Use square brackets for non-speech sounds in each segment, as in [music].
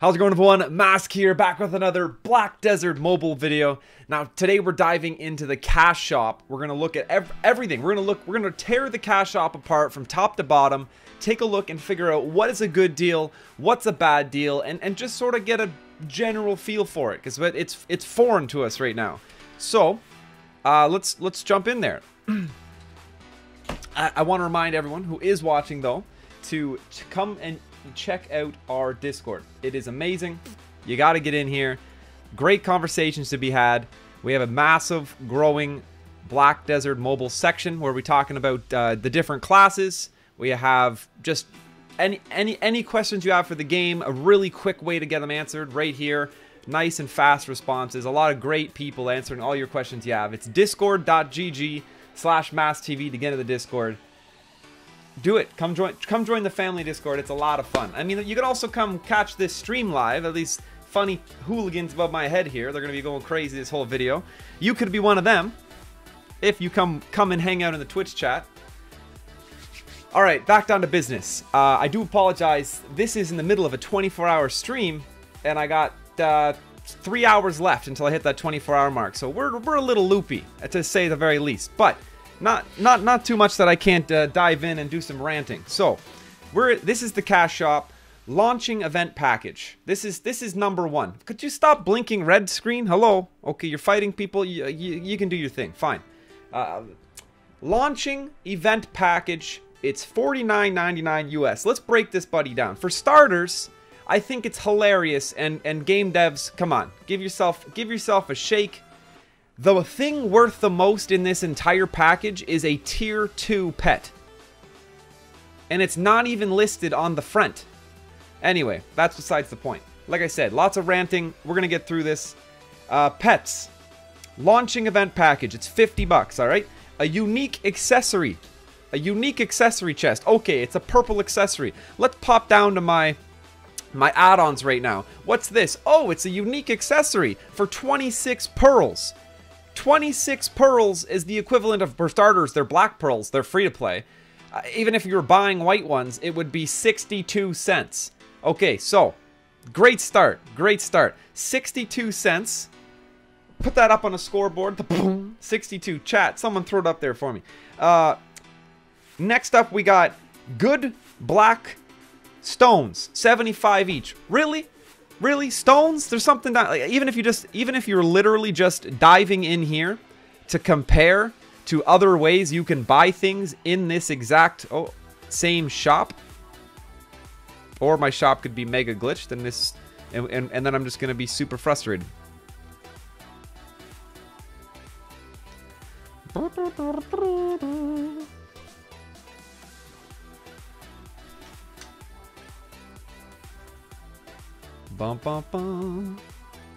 How's it going everyone? Mask here, back with another Black Desert mobile video. Now today we're diving into the cash shop. We're gonna look at ev everything. We're gonna look, we're gonna tear the cash shop apart from top to bottom, take a look and figure out what is a good deal, what's a bad deal, and, and just sort of get a general feel for it, because it's it's foreign to us right now. So uh, let's let's jump in there. [clears throat] I, I want to remind everyone who is watching though to, to come and check out our Discord. It is amazing. You got to get in here. Great conversations to be had. We have a massive, growing Black Desert mobile section where we're talking about uh, the different classes. We have just any any any questions you have for the game. A really quick way to get them answered right here. Nice and fast responses. A lot of great people answering all your questions you have. It's discord.gg slash masktv to get into the Discord do it. Come join come join the family Discord. It's a lot of fun. I mean, you could also come catch this stream live. At least funny hooligans above my head here. They're going to be going crazy this whole video. You could be one of them if you come come and hang out in the Twitch chat. All right, back down to business. Uh, I do apologize. This is in the middle of a 24-hour stream, and I got uh, three hours left until I hit that 24-hour mark. So we're we're a little loopy, to say the very least. But not not not too much that I can't uh, dive in and do some ranting. So, we're this is the cash shop launching event package. This is this is number one. Could you stop blinking red screen? Hello. Okay, you're fighting people. You you, you can do your thing. Fine. Uh, launching event package. It's $49.99 US. Let's break this buddy down. For starters, I think it's hilarious and and game devs, come on, give yourself give yourself a shake the thing worth the most in this entire package is a tier 2 pet. And it's not even listed on the front. Anyway, that's besides the point. Like I said, lots of ranting. We're going to get through this. Uh, pets. Launching event package. It's 50 bucks, alright? A unique accessory. A unique accessory chest. Okay, it's a purple accessory. Let's pop down to my my add-ons right now. What's this? Oh, it's a unique accessory for 26 pearls. 26 pearls is the equivalent of, for starters, they're black pearls. They're free to play. Uh, even if you're buying white ones, it would be 62 cents. Okay, so, great start. Great start. 62 cents. Put that up on a scoreboard. 62. Chat, someone throw it up there for me. Uh, next up, we got good black stones. 75 each. Really? Really? Stones? There's something that, like, even if you just, even if you're literally just diving in here to compare to other ways you can buy things in this exact, oh, same shop, or my shop could be mega glitched, and this, and, and, and then I'm just to be super frustrated. Bum, bum, bum.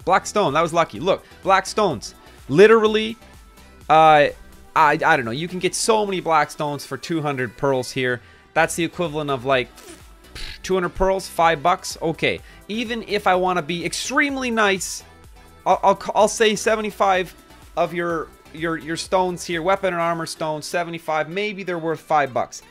Black stone. That was lucky. Look, black stones. Literally, uh, I, I don't know. You can get so many black stones for 200 pearls here. That's the equivalent of like 200 pearls, 5 bucks. Okay. Even if I want to be extremely nice, I'll, I'll, I'll say 75 of your your your stones here, weapon and armor stones, 75. Maybe they're worth 5 bucks.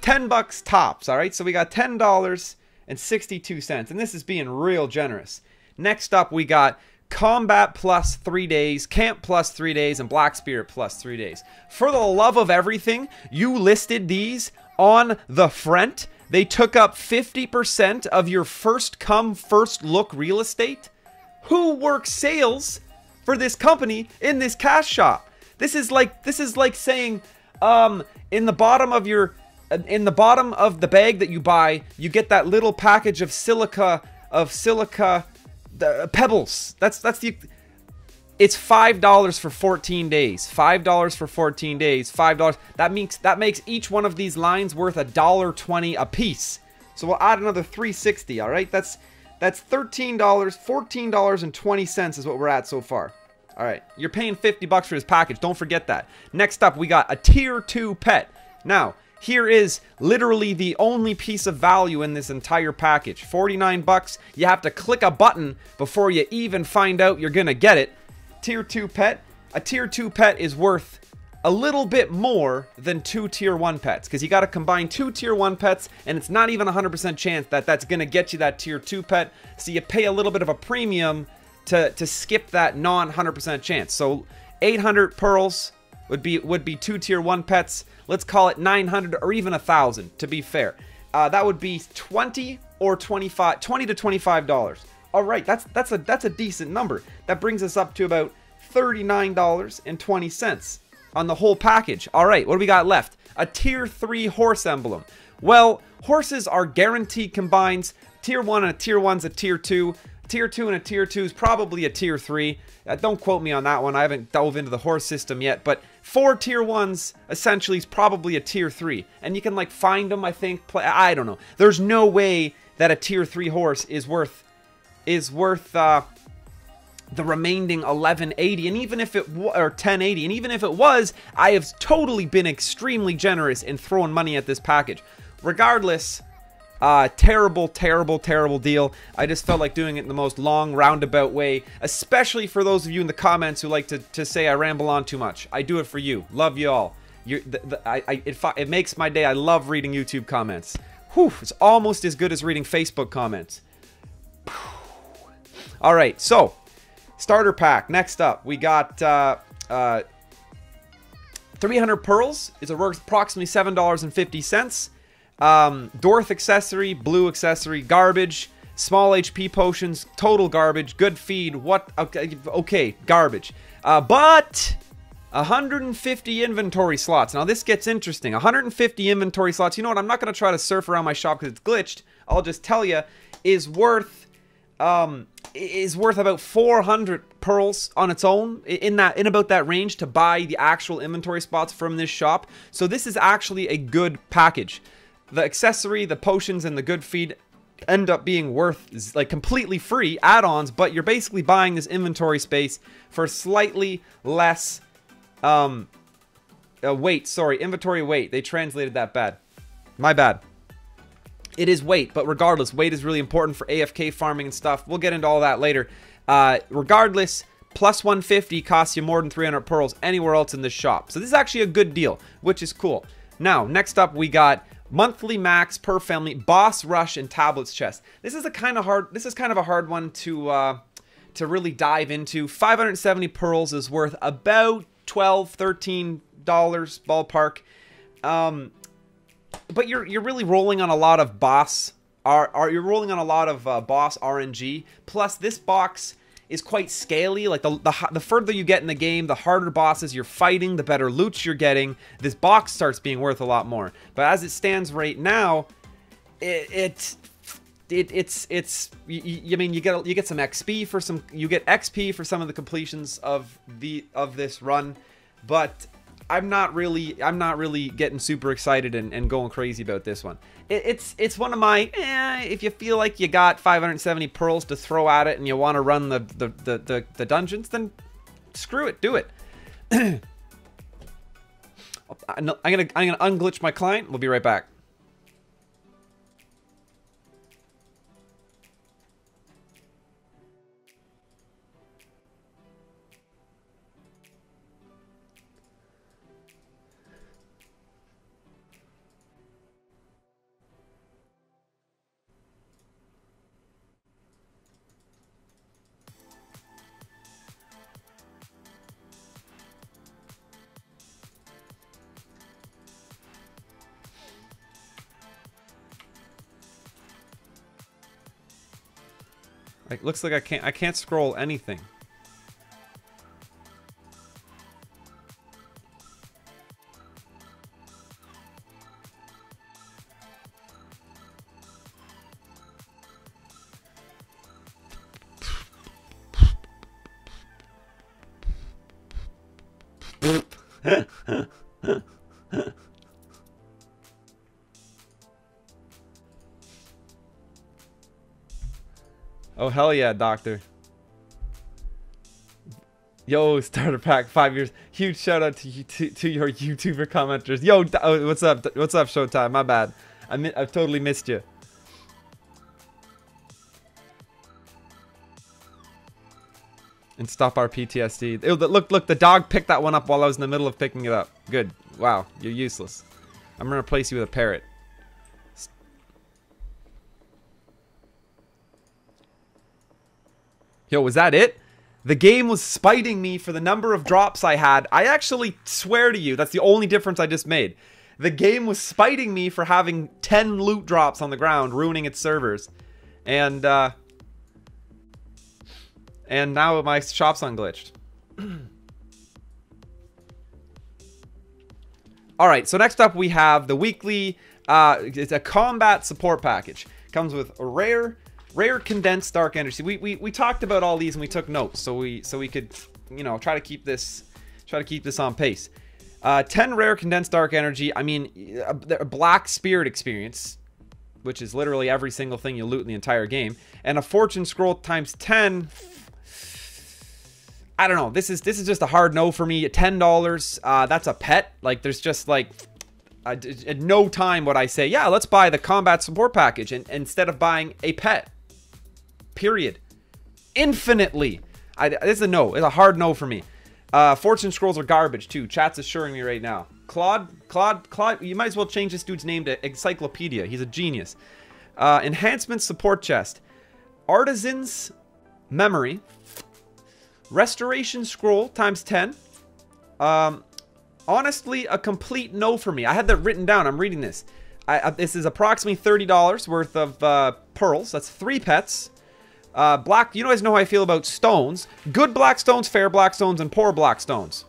10 bucks tops, all right? So we got $10 and 62 cents. And this is being real generous. Next up, we got Combat plus three days, Camp plus three days, and Black Spirit plus three days. For the love of everything, you listed these on the front. They took up 50% of your first come, first look real estate. Who works sales for this company in this cash shop? This is like this is like saying um in the bottom of your in the bottom of the bag that you buy, you get that little package of silica of silica the uh, pebbles. That's that's the it's five dollars for 14 days. Five dollars for 14 days. Five dollars. That makes that makes each one of these lines worth a dollar twenty a piece. So we'll add another 360. All right, that's that's thirteen dollars. Fourteen dollars and twenty cents is what we're at so far. All right, you're paying 50 bucks for this package. Don't forget that. Next up, we got a tier two pet. Now, here is literally the only piece of value in this entire package. 49 bucks. You have to click a button before you even find out you're going to get it. Tier 2 pet. A tier 2 pet is worth a little bit more than two tier 1 pets because you got to combine two tier 1 pets and it's not even 100% chance that that's going to get you that tier 2 pet so you pay a little bit of a premium to to skip that non 100% chance so 800 pearls would be would be two tier 1 pets let's call it 900 or even a thousand to be fair uh, that would be 20 or 25 20 to 25 dollars all right that's that's a that's a decent number that brings us up to about $39.20 on the whole package. All right, what do we got left? A tier 3 horse emblem. Well, horses are guaranteed combines. Tier 1 and a tier 1's a tier 2. Tier 2 and a tier 2 is probably a tier 3. Uh, don't quote me on that one. I haven't dove into the horse system yet. But four tier 1s essentially is probably a tier 3. And you can like find them, I think. Play, I don't know. There's no way that a tier 3 horse is worth is worth uh, the remaining 1180 and even if it or 1080 and even if it was I have totally been extremely generous in throwing money at this package regardless uh, terrible, terrible, terrible deal. I just felt like doing it in the most long, roundabout way, especially for those of you in the comments who like to, to say I ramble on too much. I do it for you. Love you all. You're, the, the, I, I, it, it makes my day. I love reading YouTube comments. Whew, it's almost as good as reading Facebook comments. All right, so starter pack. Next up, we got uh, uh, 300 pearls. It's worth approximately $7.50. Um, Dorth accessory, blue accessory, garbage. Small HP potions, total garbage. Good feed. What? Okay, okay garbage. Uh, but 150 inventory slots. Now this gets interesting. 150 inventory slots. You know what? I'm not going to try to surf around my shop because it's glitched. I'll just tell you, is worth um, is worth about 400 pearls on its own in that in about that range to buy the actual inventory spots from this shop. So this is actually a good package. The accessory, the potions, and the good feed end up being worth like completely free add-ons, but you're basically buying this inventory space for slightly less um uh, weight. Sorry, inventory weight. They translated that bad. My bad. It is weight, but regardless, weight is really important for AFK farming and stuff. We'll get into all that later. Uh, regardless, plus 150 costs you more than 300 pearls anywhere else in this shop. So this is actually a good deal, which is cool. Now, next up, we got monthly max per family boss rush and tablets chest. This is a kind of hard. This is kind of a hard one to uh, to really dive into. 570 pearls is worth about 12 13 dollars ballpark. Um, but you're you're really rolling on a lot of boss are are you're rolling on a lot of uh, boss RNG. Plus, this box is quite scaly. Like the, the the further you get in the game, the harder bosses you're fighting, the better loot you're getting. This box starts being worth a lot more. But as it stands right now, it, it it, it's it's you, you, mean you get you get some XP for some you get XP for some of the completions of the of this run, but I'm not really I'm not really getting super excited and, and going crazy about this one. It, it's it's one of my eh, if you feel like you got 570 pearls to throw at it and you want to run the the, the, the, the dungeons, then screw it, do it. [clears throat] I'm gonna I'm gonna unglitch my client. We'll be right back. Looks like I can't I can't scroll anything. [laughs] Oh, hell yeah, doctor. Yo, starter pack, five years. Huge shout out to you, to, to your YouTuber commenters. Yo, oh, what's up? What's up, Showtime? My bad. I mi I've totally missed you. and stop our PTSD. Look, look, the dog picked that one up while I was in the middle of picking it up. Good. Wow, you're useless. I'm gonna replace you with a parrot. Yo, was that it? The game was spiting me for the number of drops I had. I actually swear to you, that's the only difference I just made. The game was spiting me for having 10 loot drops on the ground, ruining its servers. And, uh... And now my shop's unglitched. [clears throat] Alright, so next up we have the weekly... Uh, it's a combat support package. Comes with a rare Rare condensed dark energy. We, we we talked about all these and we took notes so we so we could you know try to keep this try to keep this on pace. Uh, 10 rare condensed dark energy. I mean, a, a, black spirit experience, which is literally every single thing you loot in the entire game, and a fortune scroll times 10. I don't know. This is this is just a hard no for me. Ten dollars. Uh, that's a pet. Like there's just like at no time would I say, yeah, let's buy the combat support package and instead of buying a pet. Period. Infinitely. I, this is a no. It's a hard no for me. Uh, Fortune scrolls are garbage too. Chat's assuring me right now. Claude, Claude, Claude. You might as well change this dude's name to Encyclopedia. He's a genius. Uh, enhancement support chest. Artisan's memory. Restoration scroll times 10. Um, honestly, a complete no for me. I had that written down. I'm reading this. I, this is approximately $30 worth of uh, pearls. That's three pets. Uh, black, you guys know how I feel about stones. Good black stones, fair black stones, and poor black stones.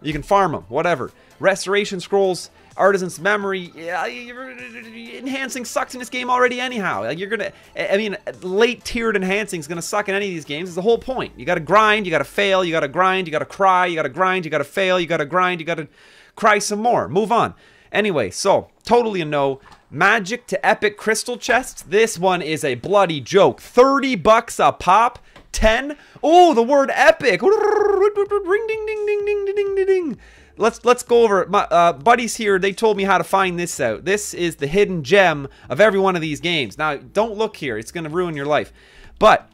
you can farm them, whatever. Restoration scrolls, artisan's memory. Yeah, enhancing sucks in this game already anyhow. You're gonna, I mean, late tiered enhancing is gonna suck in any of these games. It's the whole point. You gotta grind, you gotta fail, you gotta grind, you gotta cry, you gotta grind, you gotta fail, you gotta grind, you gotta cry some more. Move on. Anyway, so totally a no. Magic to epic crystal Chest. This one is a bloody joke. 30 bucks a pop. 10. Oh, the word epic. Ring ding ding ding ding ding ding ding. Let's let's go over it. My uh, buddies here, they told me how to find this out. This is the hidden gem of every one of these games. Now, don't look here. It's going to ruin your life. But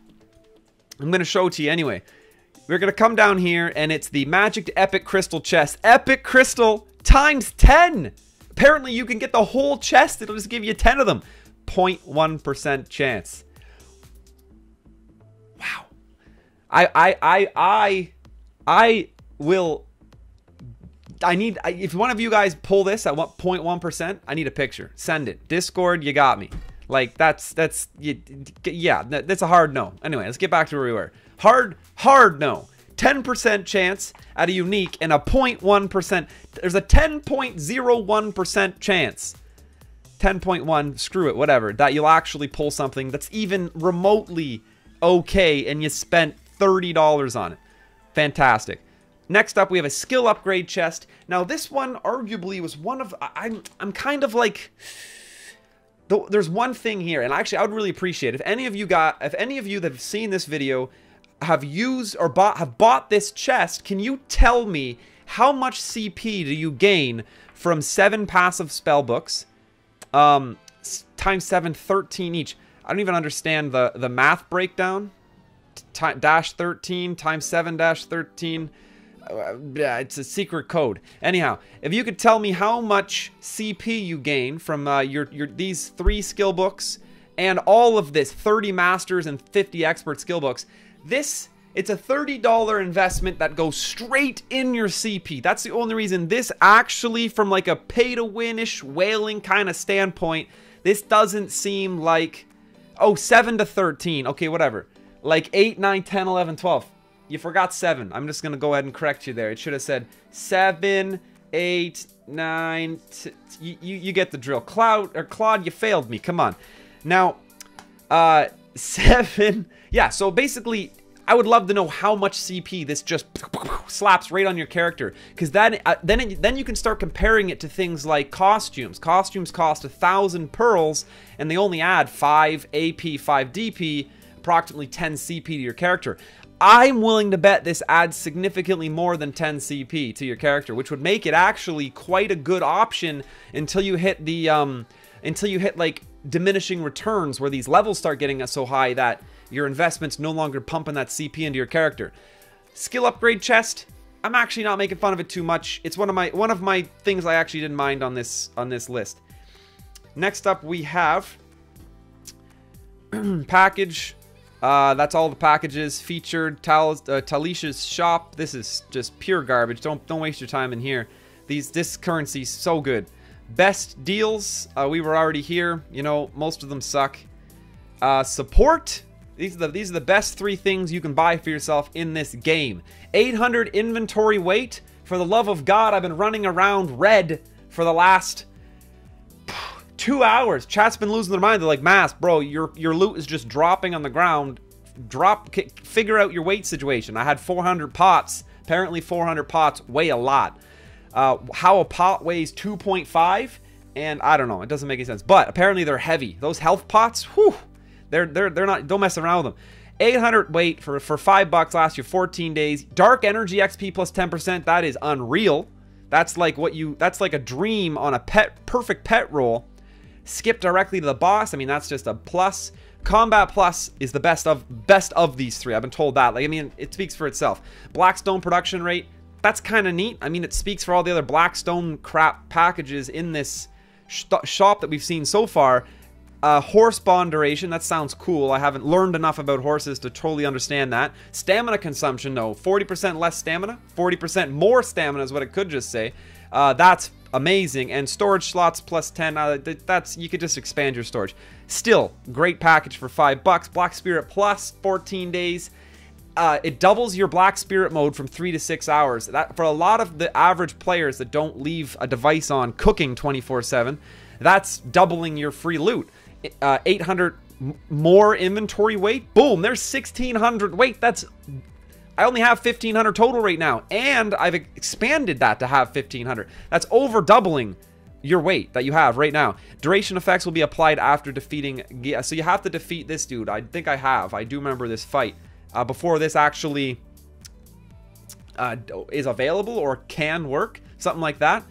I'm going to show it to you anyway. We're going to come down here, and it's the Magic to Epic Crystal chest. Epic Crystal times 10. Apparently, you can get the whole chest. It'll just give you 10 of them. 0.1% chance. Wow. I, I, I, I, I will. I need. If one of you guys pull this at what 0.1%, I need a picture. Send it. Discord, you got me. Like that's that's yeah, that's a hard no. Anyway, let's get back to where we were. Hard, hard no. 10% chance at a unique and a 0.1%. There's a 10.01% chance. 10.1, screw it, whatever, that you'll actually pull something that's even remotely okay and you spent $30 on it. Fantastic. Next up, we have a skill upgrade chest. Now, this one arguably was one of... I'm, I'm kind of like... There's one thing here, and actually, I would really appreciate if any of you got... If any of you that have seen this video have used or bought have bought this chest, can you tell me how much CP do you gain from seven passive spell books? Um, times seven, 13 each. I don't even understand the the math breakdown. T dash 13 times 7 dash 13. Uh, it's a secret code. Anyhow, if you could tell me how much CP you gain from uh, your your these three skill books and all of this 30 masters and 50 expert skill books, this, it's a $30 investment that goes straight in your CP. That's the only reason this actually, from like a pay to win-ish whaling kind of standpoint, this doesn't seem like, oh, 7 to 13. Okay, whatever. Like 8, 9, 10, 11, 12. You forgot 7. I'm just going to go ahead and correct you there. It should have said 7, 8, 9, you, you, you get the drill. Cloud, or Claude, you failed me. Come on. Now, uh, [laughs] 7 yeah, so basically, I would love to know how much CP this just slaps right on your character, because then uh, then it, then you can start comparing it to things like costumes. Costumes cost a thousand pearls, and they only add five AP, five DP, approximately 10 CP to your character. I'm willing to bet this adds significantly more than 10 CP to your character, which would make it actually quite a good option until you hit the um until you hit like diminishing returns where these levels start getting us so high that your investment's no longer pumping that CP into your character. Skill upgrade chest. I'm actually not making fun of it too much. It's one of my one of my things I actually didn't mind on this on this list. Next up we have [clears throat] package. Uh, that's all the packages featured. Tal uh, Talisha's shop. This is just pure garbage. Don't don't waste your time in here. These this currency's so good. Best deals. Uh, we were already here. You know most of them suck. Uh, support. These are the these are the best three things you can buy for yourself in this game. 800 inventory weight. For the love of God, I've been running around red for the last [sighs] two hours. Chat's been losing their mind. They're like, "Mass, bro, your your loot is just dropping on the ground. Drop, figure out your weight situation." I had 400 pots. Apparently, 400 pots weigh a lot. Uh, how a pot weighs 2.5, and I don't know. It doesn't make any sense. But apparently, they're heavy. Those health pots, whew, they're they're they're not. Don't mess around with them. 800 weight for for five bucks lasts you 14 days. Dark energy XP plus 10%. That is unreal. That's like what you. That's like a dream on a pet perfect pet roll skip directly to the boss. I mean, that's just a plus. Combat Plus is the best of best of these three. I've been told that. Like, I mean, it speaks for itself. Blackstone production rate, that's kind of neat. I mean, it speaks for all the other Blackstone crap packages in this sh shop that we've seen so far. Uh, horse bond duration, that sounds cool. I haven't learned enough about horses to totally understand that. Stamina consumption, no. 40% less stamina, 40% more stamina is what it could just say. Uh, that's amazing. And storage slots plus 10, uh, that's, you could just expand your storage. Still, great package for 5 bucks. Black Spirit Plus, 14 days. Uh, it doubles your Black Spirit mode from 3 to 6 hours. That For a lot of the average players that don't leave a device on cooking 24-7, that's doubling your free loot. Uh, 800 more inventory weight. Boom, there's 1600 weight. That's I only have 1500 total right now, and I've expanded that to have 1500. That's over doubling your weight that you have right now. Duration effects will be applied after defeating... Yeah, so you have to defeat this dude. I think I have. I do remember this fight. Uh, before this actually uh, is available or can work. Something like that.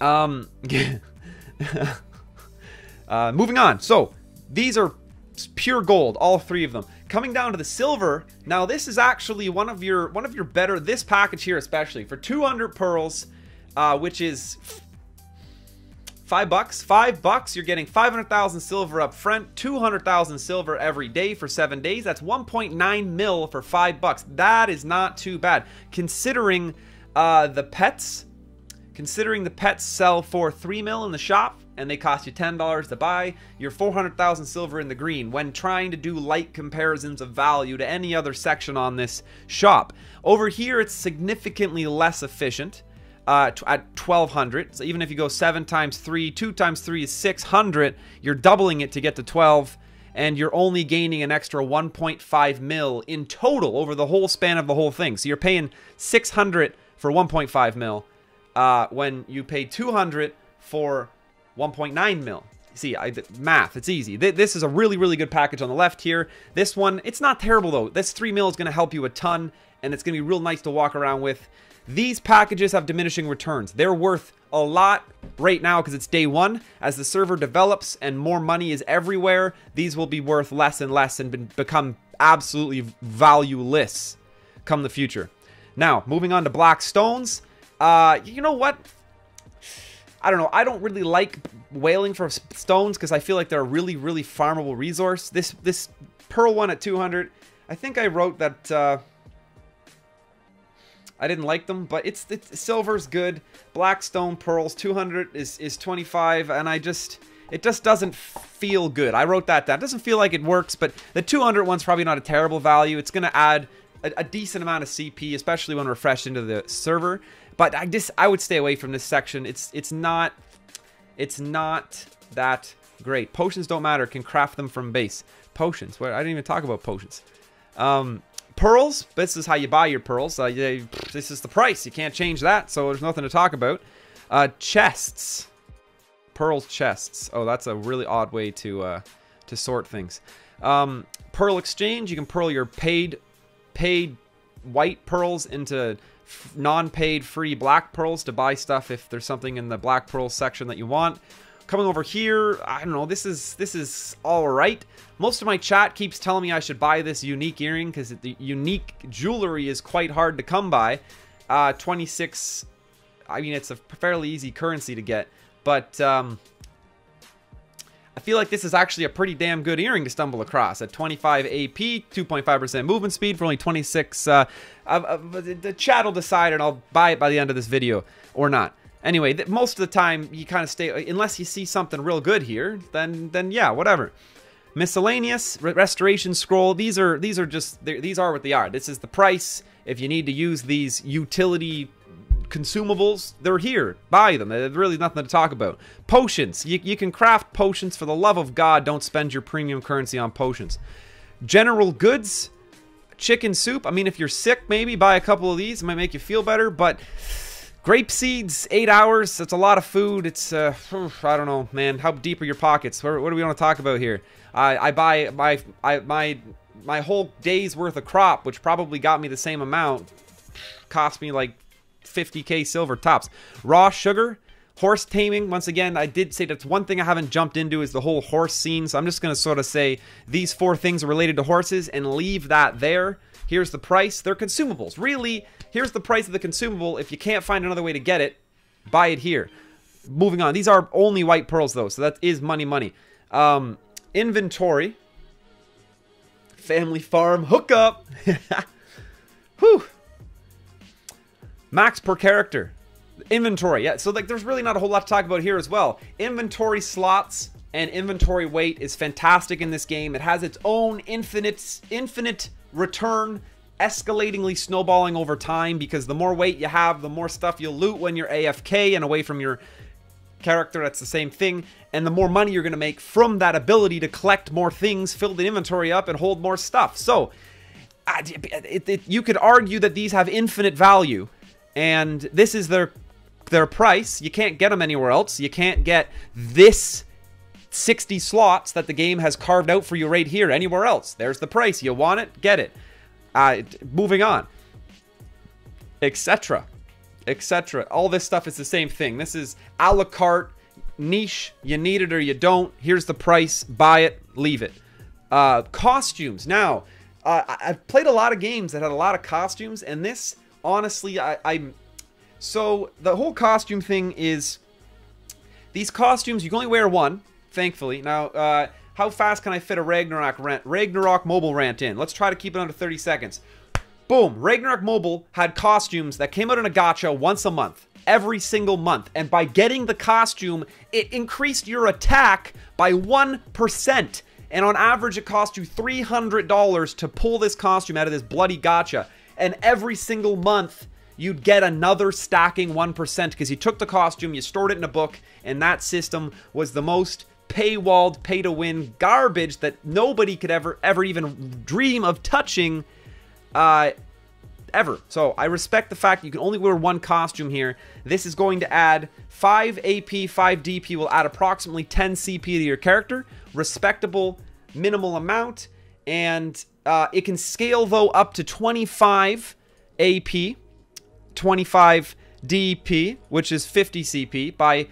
Um, [laughs] uh, moving on. So, these are pure gold, all three of them. Coming down to the silver, now this is actually one of your one of your better this package here especially for 200 pearls, uh, which is five bucks. Five bucks, you're getting 500,000 silver up front, 200,000 silver every day for seven days. That's 1.9 mil for five bucks. That is not too bad considering uh, the pets. Considering the pets sell for three mil in the shop, and they cost you $10 to buy, you're 400,000 silver in the green when trying to do light comparisons of value to any other section on this shop. Over here, it's significantly less efficient uh, at 1200. So even if you go 7 times 3, 2 times 3 is 600, you're doubling it to get to 12 and you're only gaining an extra 1.5 mil in total over the whole span of the whole thing. So you're paying 600 for 1.5 mil uh, when you pay 200 for 1.9 mil. See, I, math, it's easy. This is a really, really good package on the left here. This one, it's not terrible though. This 3 mil is going to help you a ton, and it's going to be real nice to walk around with. These packages have diminishing returns. They're worth a lot right now because it's day one. As the server develops and more money is everywhere, these will be worth less and less and become absolutely valueless come the future. Now, moving on to black stones. Uh, you know what? I don't know. I don't really like whaling for stones because I feel like they're a really, really farmable resource. This this pearl one at 200, I think I wrote that uh, I didn't like them, but it's, it's silver's good. Black stone pearls 200 is is 25, and I just it just doesn't feel good. I wrote that down. It doesn't feel like it works, but the 200 one's probably not a terrible value. It's going to add a, a decent amount of CP, especially when refreshed into the server. But I just I would stay away from this section. It's it's not it's not that great. Potions don't matter. Can craft them from base. Potions. Well, I didn't even talk about potions. Um, pearls. This is how you buy your pearls. Uh, you, this is the price. You can't change that. So there's nothing to talk about. Uh, chests. Pearls chests. Oh, that's a really odd way to uh, to sort things. Um, pearl exchange. You can pearl your paid paid white pearls into non-paid free black pearls to buy stuff if there's something in the black pearls section that you want. Coming over here, I don't know. This is this is all right. Most of my chat keeps telling me I should buy this unique earring because the unique jewelry is quite hard to come by. Uh, 26. I mean, it's a fairly easy currency to get, but um, I feel like this is actually a pretty damn good earring to stumble across at 25 AP, 2.5% movement speed for only 26. Uh, uh, uh, the chat will decide and I'll buy it by the end of this video or not. Anyway, most of the time you kind of stay, unless you see something real good here, then then yeah, whatever. Miscellaneous, restoration scroll, these are these are just, these are what they are. This is the price. If you need to use these utility consumables, they're here. Buy them. There's really nothing to talk about. Potions. You, you can craft potions. For the love of God, don't spend your premium currency on potions. General goods. Chicken soup. I mean, if you're sick, maybe buy a couple of these. It might make you feel better, but... Grape seeds, eight hours. That's a lot of food. It's, uh, I don't know, man. How deep are your pockets? What, do we want to talk about here? I, I buy my, I, my, my whole day's worth of crop, which probably got me the same amount, cost me like 50k silver tops. Raw sugar, horse taming. Once again, I did say that's one thing I haven't jumped into is the whole horse scene. So I'm just going to sort of say these four things are related to horses and leave that there. Here's the price. They're consumables. Really, here's the price of the consumable. If you can't find another way to get it, buy it here. Moving on. These are only white pearls, though, so that is money, money. Um, inventory. Family farm hookup. [laughs] Whew. Max per character. Inventory, yeah. So like, there's really not a whole lot to talk about here as well. Inventory slots and inventory weight is fantastic in this game. It has its own infinite, infinite return, escalatingly snowballing over time because the more weight you have, the more stuff you'll loot when you're AFK and away from your character. That's the same thing. And the more money you're going to make from that ability to collect more things, fill the inventory up, and hold more stuff. So, it, it, you could argue that these have infinite value and this is their their price. You can't get them anywhere else. You can't get this 60 slots that the game has carved out for you right here anywhere else. There's the price. You want it? Get it. Uh, moving on. Etc. Etc. All this stuff is the same thing. This is a la carte, niche. You need it or you don't. Here's the price. Buy it. Leave it. Uh, costumes. Now, uh, I've played a lot of games that had a lot of costumes, and this honestly, I, I'm so the whole costume thing is these costumes. You can only wear one, thankfully. Now, uh, how fast can I fit a Ragnarok rant, Ragnarok mobile rant in? Let's try to keep it under 30 seconds. Boom! Ragnarok Mobile had costumes that came out in a gacha once a month every single month. And by getting the costume, it increased your attack by 1%. And on average, it cost you $300 to pull this costume out of this bloody gacha and every single month you'd get another stacking 1% because you took the costume, you stored it in a book, and that system was the most paywalled, pay to win garbage that nobody could ever, ever even dream of touching uh, ever. So I respect the fact you can only wear one costume here. This is going to add 5 AP, 5 DP will add approximately 10 CP to your character. Respectable, minimal amount. And uh, it can scale, though, up to 25 AP, 25 DP, which is 50 CP, by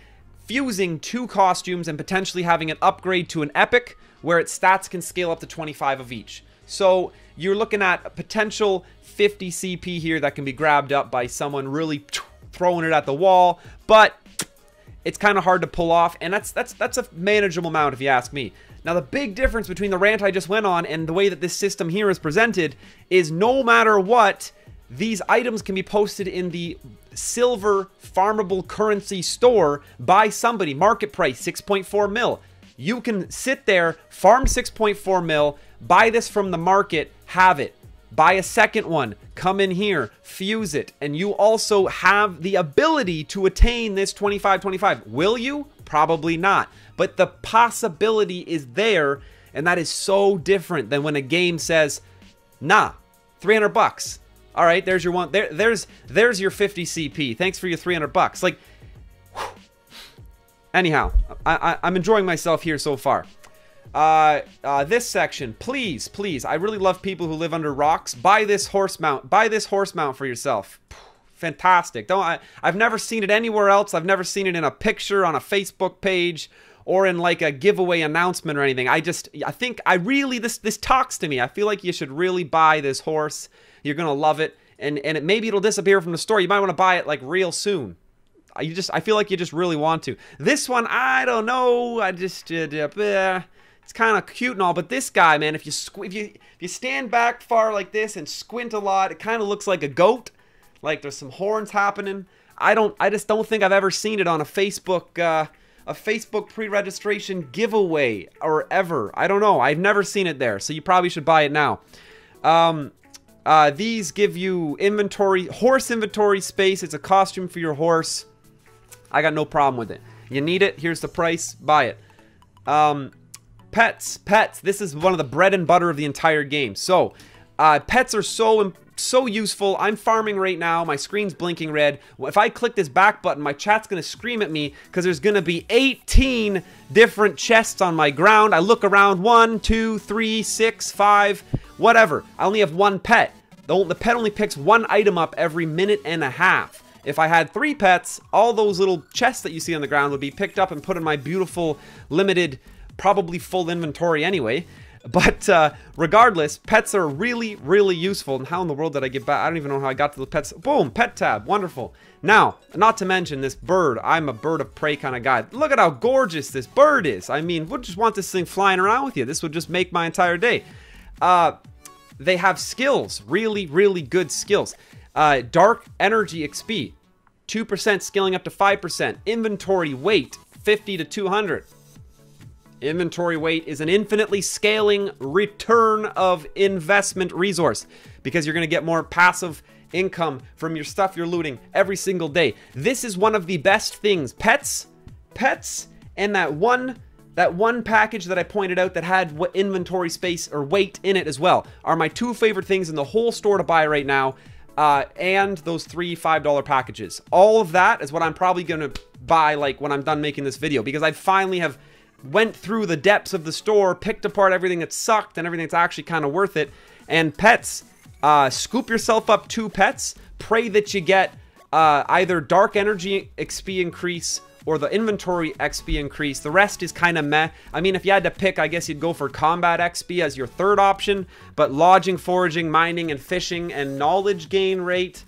fusing two costumes and potentially having an upgrade to an epic, where its stats can scale up to 25 of each. So you're looking at a potential 50 CP here that can be grabbed up by someone really throwing it at the wall, but it's kind of hard to pull off, and that's that's that's a manageable amount if you ask me. Now, the big difference between the rant I just went on and the way that this system here is presented is no matter what, these items can be posted in the silver farmable currency store by somebody. Market price 6.4 mil. You can sit there, farm 6.4 mil, buy this from the market, have it. Buy a second one, come in here, fuse it, and you also have the ability to attain this 25-25. Will you? Probably not. But the possibility is there, and that is so different than when a game says, nah, 300 bucks. All right, there's your one. There, there's there's your 50 CP. Thanks for your 300 bucks. Like, whew. anyhow, I, I, am enjoying myself here so far. Uh, uh, this section, please, please. I really love people who live under rocks. Buy this horse mount. Buy this horse mount for yourself. Fantastic. Don't I? I've never seen it anywhere else. I've never seen it in a picture on a Facebook page or in like a giveaway announcement or anything. I just I think I really this this talks to me. I feel like you should really buy this horse. You're gonna love it, and and it, maybe it'll disappear from the store. You might want to buy it like real soon. You just I feel like you just really want to. This one I don't know. I just uh, uh, it's kind of cute and all, but this guy, man, if you squ- if you if you stand back far like this and squint a lot, it kind of looks like a goat. Like there's some horns happening. I don't. I just don't think I've ever seen it on a Facebook. Uh, a Facebook pre-registration giveaway or ever. I don't know. I've never seen it there, so you probably should buy it now. Um, uh, these give you inventory, horse inventory space. It's a costume for your horse. I got no problem with it. You need it. Here's the price. Buy it. Um, pets, pets. This is one of the bread and butter of the entire game. So, uh, pets are so so useful. I'm farming right now. My screen's blinking red. If I click this back button, my chat's going to scream at me because there's going to be 18 different chests on my ground. I look around, one, two, three, six, five, whatever. I only have one pet. The pet only picks one item up every minute and a half. If I had three pets, all those little chests that you see on the ground would be picked up and put in my beautiful, limited, probably full inventory anyway. But uh, regardless, pets are really, really useful. And how in the world did I get back? I don't even know how I got to the pets. Boom, pet tab, wonderful. Now, not to mention this bird. I'm a bird of prey kind of guy. Look at how gorgeous this bird is. I mean, would just want this thing flying around with you. This would just make my entire day. Uh, they have skills, really, really good skills. Uh, dark energy XP, 2% scaling up to 5%. Inventory weight, 50 to 200. Inventory weight is an infinitely scaling return of investment resource because you're going to get more passive income from your stuff you're looting every single day. This is one of the best things. Pets, pets, and that one that one package that I pointed out that had what inventory space or weight in it as well are my two favorite things in the whole store to buy right now. Uh, and those three $5 packages. All of that is what I'm probably going to buy like when I'm done making this video because I finally have went through the depths of the store, picked apart everything that sucked and everything that's actually kind of worth it. And pets, uh, scoop yourself up two pets. Pray that you get uh, either dark energy XP increase or the inventory XP increase. The rest is kind of meh. I mean, if you had to pick, I guess you'd go for combat XP as your third option, but lodging, foraging, mining, and fishing and knowledge gain rate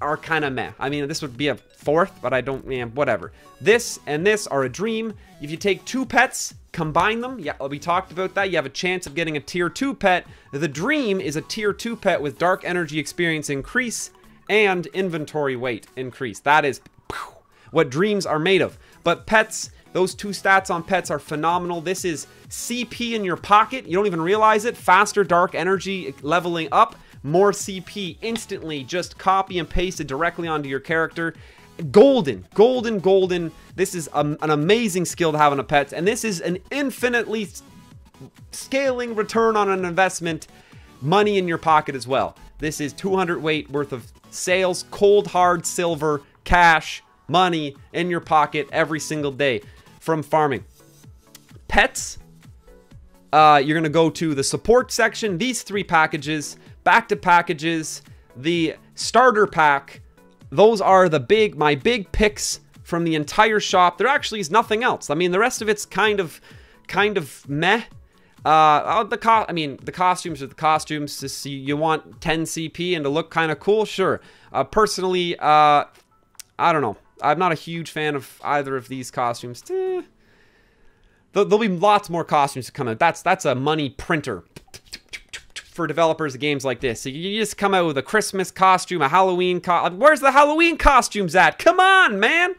are kind of meh. I mean, this would be a fourth, but I don't, yeah, whatever. This and this are a dream. If you take two pets, combine them, yeah, we talked about that, you have a chance of getting a tier 2 pet. The dream is a tier 2 pet with dark energy experience increase and inventory weight increase. That is what dreams are made of. But pets, those two stats on pets are phenomenal. This is CP in your pocket. You don't even realize it. Faster dark energy leveling up. More CP instantly just copy and paste it directly onto your character golden, golden, golden. This is a, an amazing skill to have on a pet, and this is an infinitely scaling return on an investment, money in your pocket as well. This is 200 weight worth of sales, cold hard silver, cash, money in your pocket every single day from farming. Pets, uh, you're gonna go to the support section. These three packages, back to packages, the starter pack those are the big, my big picks from the entire shop. There actually is nothing else. I mean, the rest of it's kind of, kind of meh. Uh, oh, the co- I mean, the costumes are the costumes. To see, you want 10 CP and to look kind of cool, sure. Uh, personally, uh, I don't know. I'm not a huge fan of either of these costumes. Eh. There'll be lots more costumes to come out. That's that's a money printer for developers of games like this. So you just come out with a Christmas costume, a Halloween co- Where's the Halloween costumes at? Come on, man.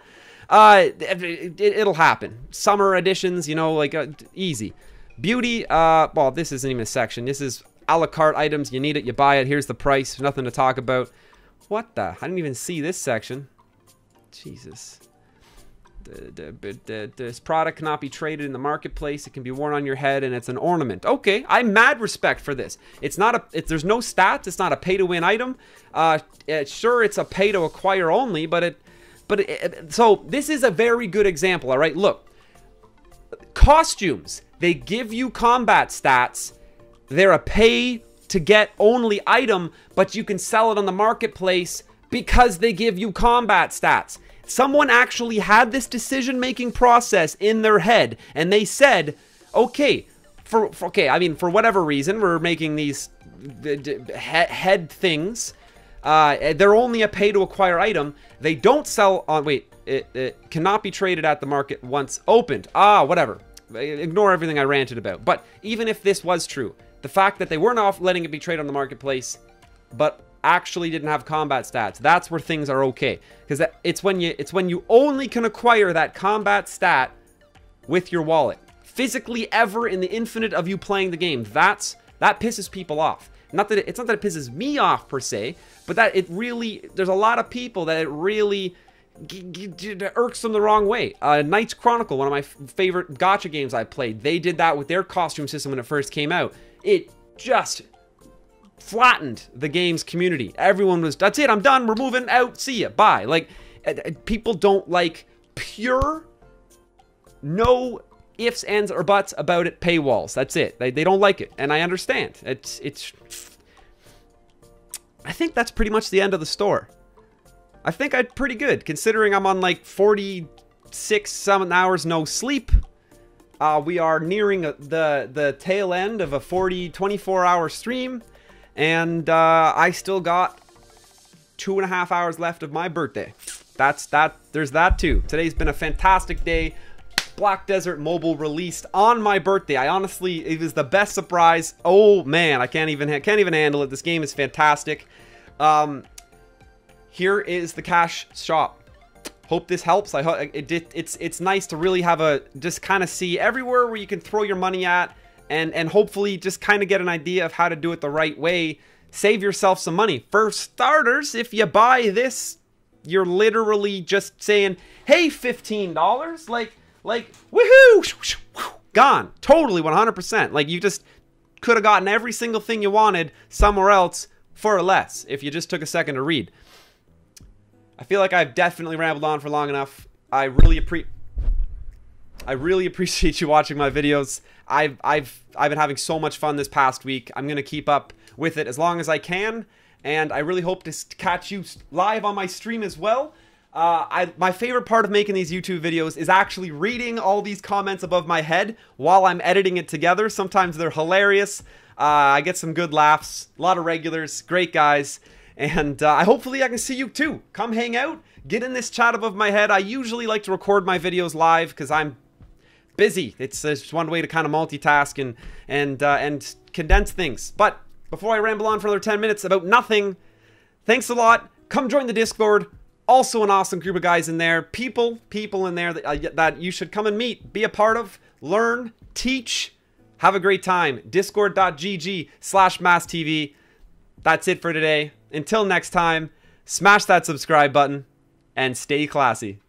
Uh, it, will happen. Summer editions, you know, like uh, easy. Beauty, uh, well, this isn't even a section. This is a la carte items. You need it, you buy it. Here's the price. Nothing to talk about. What the? I didn't even see this section. Jesus. This product cannot be traded in the marketplace. It can be worn on your head, and it's an ornament. Okay, I'm mad respect for this. It's not a. It, there's no stats. It's not a pay-to-win item. Uh, it, sure, it's a pay-to-acquire only, but it, but it, so this is a very good example. All right, look, costumes. They give you combat stats. They're a pay to get only item, but you can sell it on the marketplace because they give you combat stats. Someone actually had this decision making process in their head and they said, okay, for, for okay, I mean, for whatever reason, we're making these head things. Uh, they're only a pay to acquire item. They don't sell on, wait, it, it cannot be traded at the market once opened. Ah, whatever. Ignore everything I ranted about. But even if this was true, the fact that they weren't off letting it be traded on the marketplace, but actually didn't have combat stats. That's where things are okay. Because it's when you it's when you only can acquire that combat stat with your wallet. Physically ever in the infinite of you playing the game. That's that pisses people off. Not that it, it's not that it pisses me off per se, but that it really there's a lot of people that it really irks them the wrong way. Uh, Knights Chronicle, one of my favorite gacha games I played, they did that with their costume system when it first came out. It just flattened the game's community. Everyone was, that's it, I'm done, we're moving out, see ya, bye. Like, uh, uh, people don't like pure, no ifs, ands, or buts about it paywalls. That's it. They, they don't like it, and I understand. It's, it's, I think that's pretty much the end of the store. I think I'm pretty good, considering I'm on like 46 some hours no sleep. Uh, we are nearing the, the tail end of a 40, 24 hour stream. And uh, I still got two and a half hours left of my birthday. That's that. There's that too. Today's been a fantastic day. Black Desert Mobile released on my birthday. I honestly, it was the best surprise. Oh man, I can't even can't even handle it. This game is fantastic. Um, here is the cash shop. Hope this helps. I hope it, it, it's it's nice to really have a just kind of see everywhere where you can throw your money at and and hopefully just kind of get an idea of how to do it the right way. Save yourself some money. For starters, if you buy this, you're literally just saying, "Hey, $15." Like like woohoo! Gone. Totally 100%. Like you just could have gotten every single thing you wanted somewhere else for less if you just took a second to read. I feel like I've definitely rambled on for long enough. I really appreciate I really appreciate you watching my videos. I've I've I've been having so much fun this past week. I'm gonna keep up with it as long as I can, and I really hope to catch you live on my stream as well. Uh, I, my favorite part of making these YouTube videos is actually reading all these comments above my head while I'm editing it together. Sometimes they're hilarious. Uh, I get some good laughs, a lot of regulars, great guys, and uh, hopefully I can see you too. Come hang out, get in this chat above my head. I usually like to record my videos live because I'm busy. It's just one way to kind of multitask and and uh, and condense things. But before I ramble on for another 10 minutes about nothing, thanks a lot. Come join the Discord. Also an awesome group of guys in there. People, people in there that, uh, that you should come and meet, be a part of, learn, teach, have a great time. Discord.gg slash masktv. That's it for today. Until next time, smash that subscribe button and stay classy.